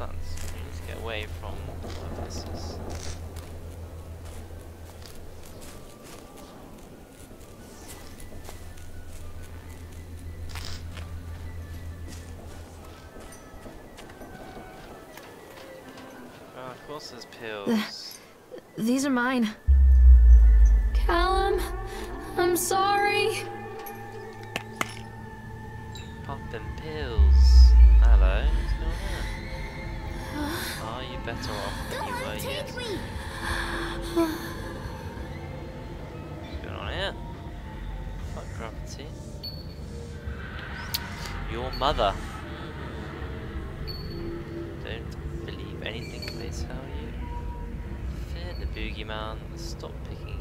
understand. We need to get away from what this is. Oh, of course there's pills. These are mine. Callum, I'm sorry. Pop them pills. Hello, what's going on? Are you better off than you were yesterday? What's going on here? Fuck gravity. Your mother. Don't believe anything they tell you. Fear the boogeyman. Stop picking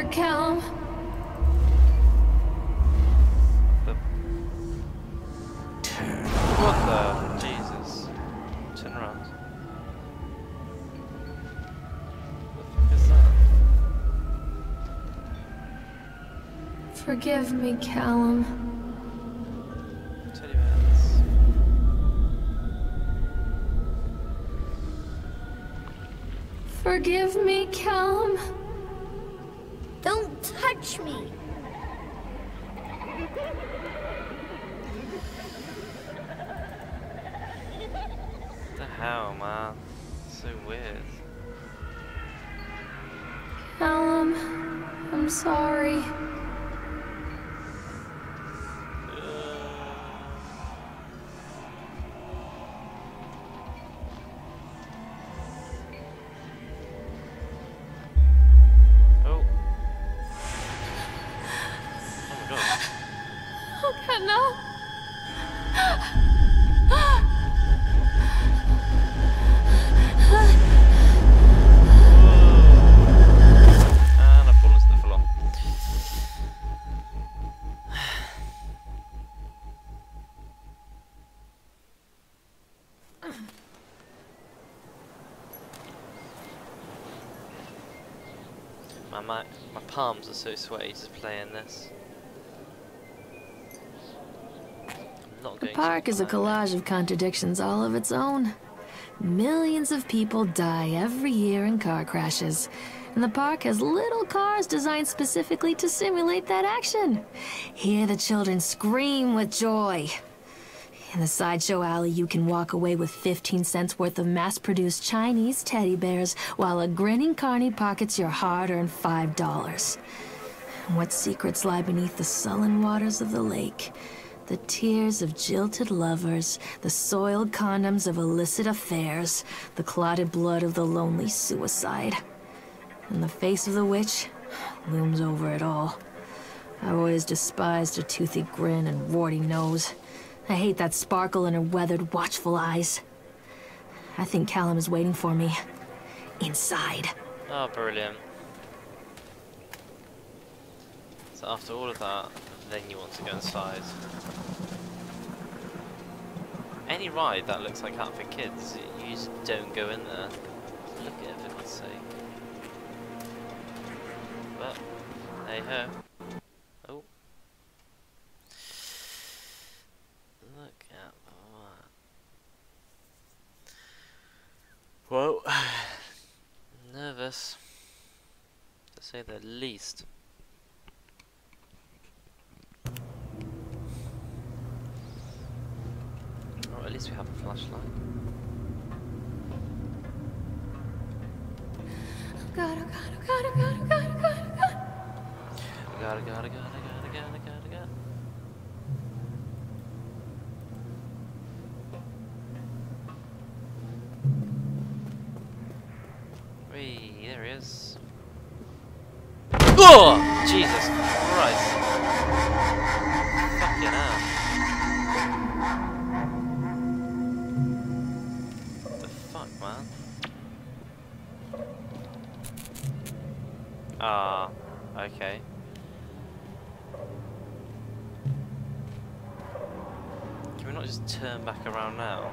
leave me Callum. The... What the? Jesus. Turn around. What the fuck is that? Forgive me, Callum. Forgive me, Callum. Don't touch me. What the hell, man? So weird. Callum, I'm sorry. My, my, my palms are so sweaty just playing this. The park is a collage of contradictions all of its own. Millions of people die every year in car crashes. And the park has little cars designed specifically to simulate that action. Hear the children scream with joy. In the sideshow alley, you can walk away with 15 cents worth of mass produced Chinese teddy bears while a grinning carny pockets your hard earned $5. What secrets lie beneath the sullen waters of the lake? The tears of jilted lovers, the soiled condoms of illicit affairs, the clotted blood of the lonely suicide. And the face of the witch looms over it all. I've always despised a toothy grin and warty nose. I hate that sparkle in her weathered, watchful eyes. I think Callum is waiting for me. Inside. Oh, brilliant. So after all of that, then you want to go inside. Any ride that looks like that for kids, you just don't go in there. Look at it for God's sake. But, ho. Oh. Look at that. Whoa. Nervous. To say the least. Or at least we have a flashlight. Oh, God, oh, God, oh, God, oh, God, oh, God, oh, God, oh, God. Gotta, gotta, gotta, gotta, gotta, gotta, gotta. Whee, there he is. Oh! Jesus Christ. Fucking hell. What the fuck, man? Ah, okay. Can we not just turn back around now?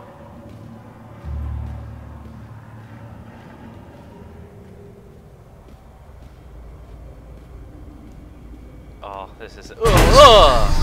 This is. Oh, fuck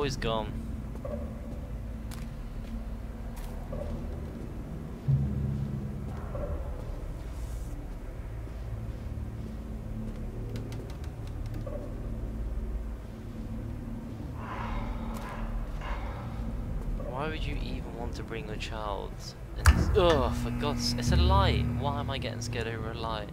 Boy's gone. Why would you even want to bring a child? Oh, for God's. It's a light. Why am I getting scared over a light?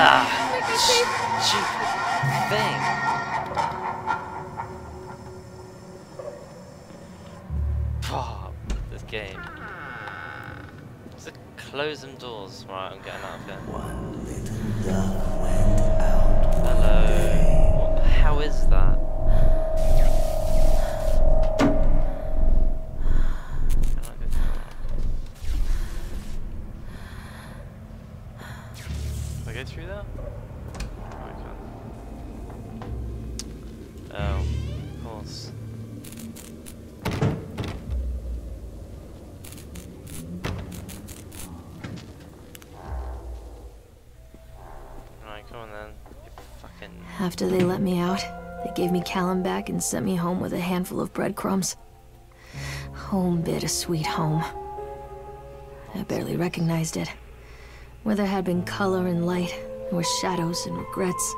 Ah! Stupid thing. Ah, this game. Just close them doors. Right, I'm getting out You fucking. After they let me out, they gave me Callum back and sent me home with a handful of breadcrumbs. Home, bittersweet home. I barely recognized it. Where there had been color and light, there were shadows and regrets.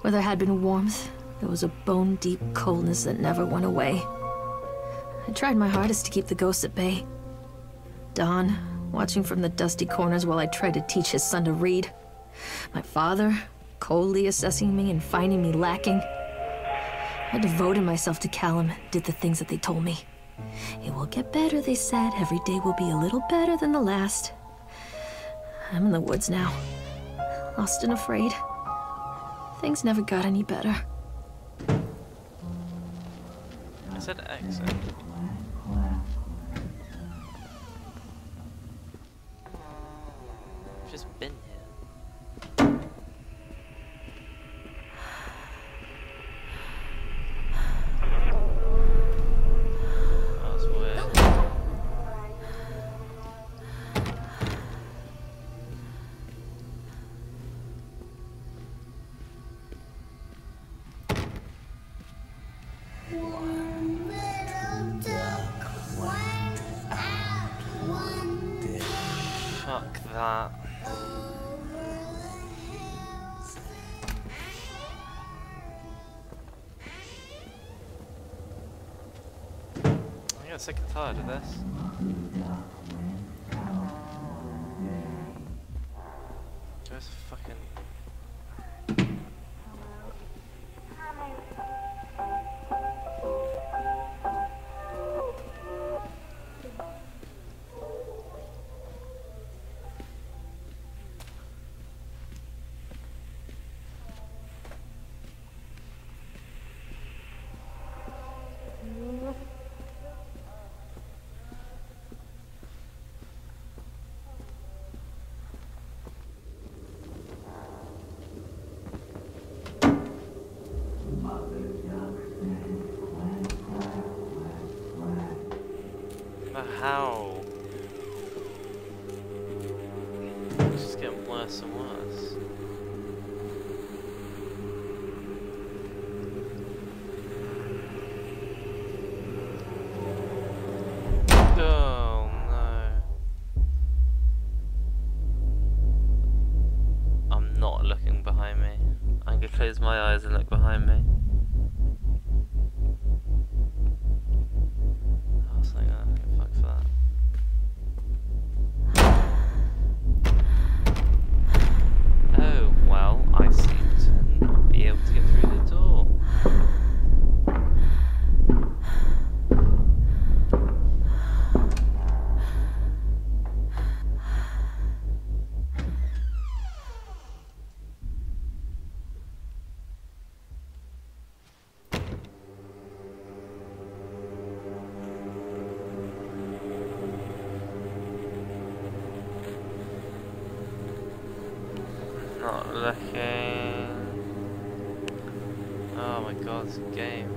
Where there had been warmth, there was a bone deep coldness that never went away. I tried my hardest to keep the ghosts at bay. Don, watching from the dusty corners while I tried to teach his son to read. My father, coldly assessing me and finding me lacking. I devoted myself to Callum, did the things that they told me. It will get better, they said. Every day will be a little better than the last. I'm in the woods now, lost and afraid. Things never got any better. I said exit. Sick and tired of this. How? It's getting worse and worse. Oh no. I'm not looking behind me. I'm gonna close my eyes and look behind me. Not looking. Oh my god, this game.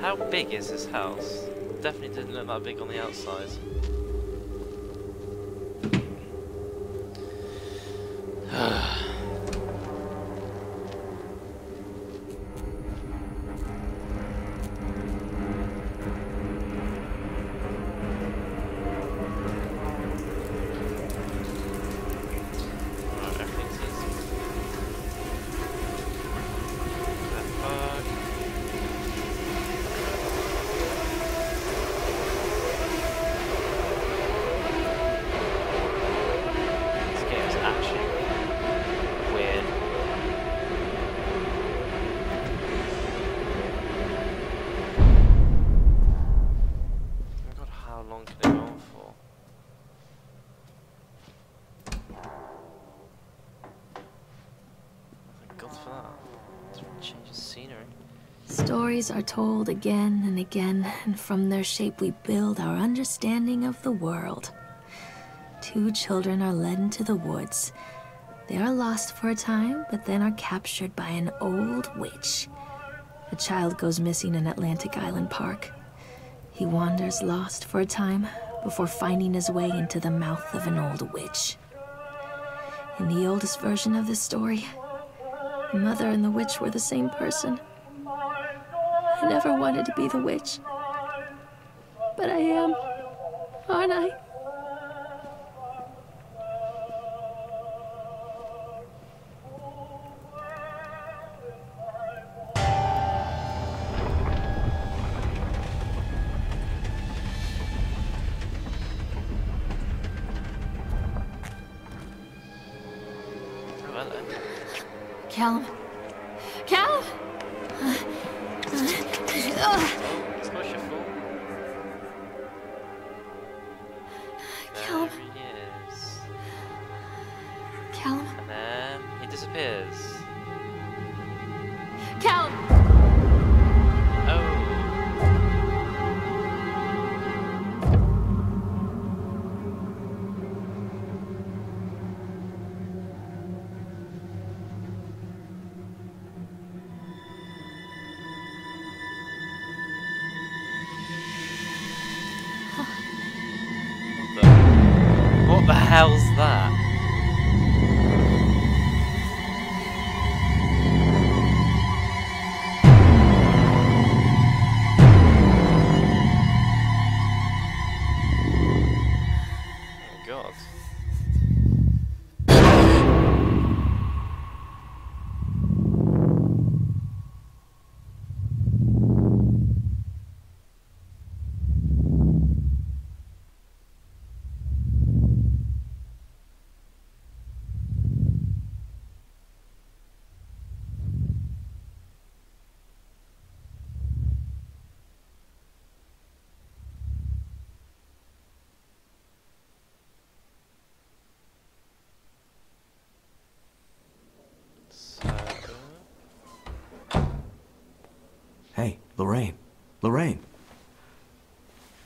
How big is this house? Definitely didn't look that big on the outside. Alright, everything's easy. Left back. This game is actually weird. Oh my god, how long can it go on for? Thank God for that. Just change the scenery. Stories are told again and again, and from their shape we build our understanding of the world. Two children are led into the woods. They are lost for a time, but then are captured by an old witch. A child goes missing in Atlantic Island Park. He wanders lost for a time before finding his way into the mouth of an old witch. In the oldest version of this story, the mother and the witch were the same person. I never wanted to be the witch. But I am, aren't I? Oh. Callum. Callum! Disappears. Callum!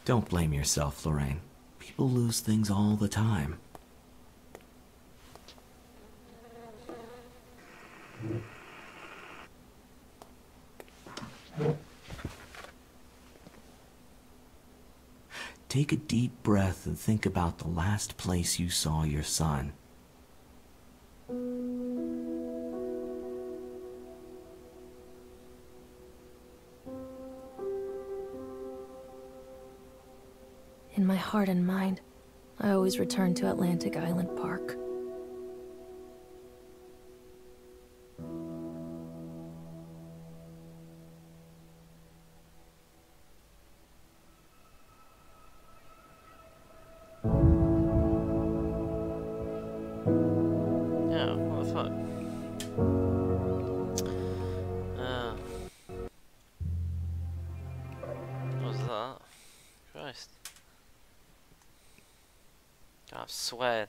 Don't blame yourself, Lorraine. People lose things all the time. Take a deep breath and think about the last place you saw your son. Heart and mind, I always return to Atlantic Island Park. That?